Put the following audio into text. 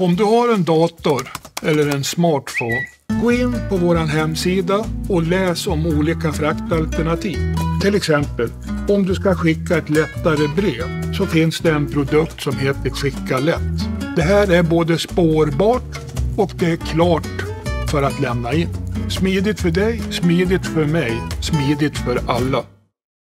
Om du har en dator eller en smartphone, gå in på vår hemsida och läs om olika fraktalternativ. Till exempel, om du ska skicka ett lättare brev så finns det en produkt som heter Skicka lätt. Det här är både spårbart och det är klart för att lämna in. Smidigt för dig, smidigt för mig, smidigt för alla.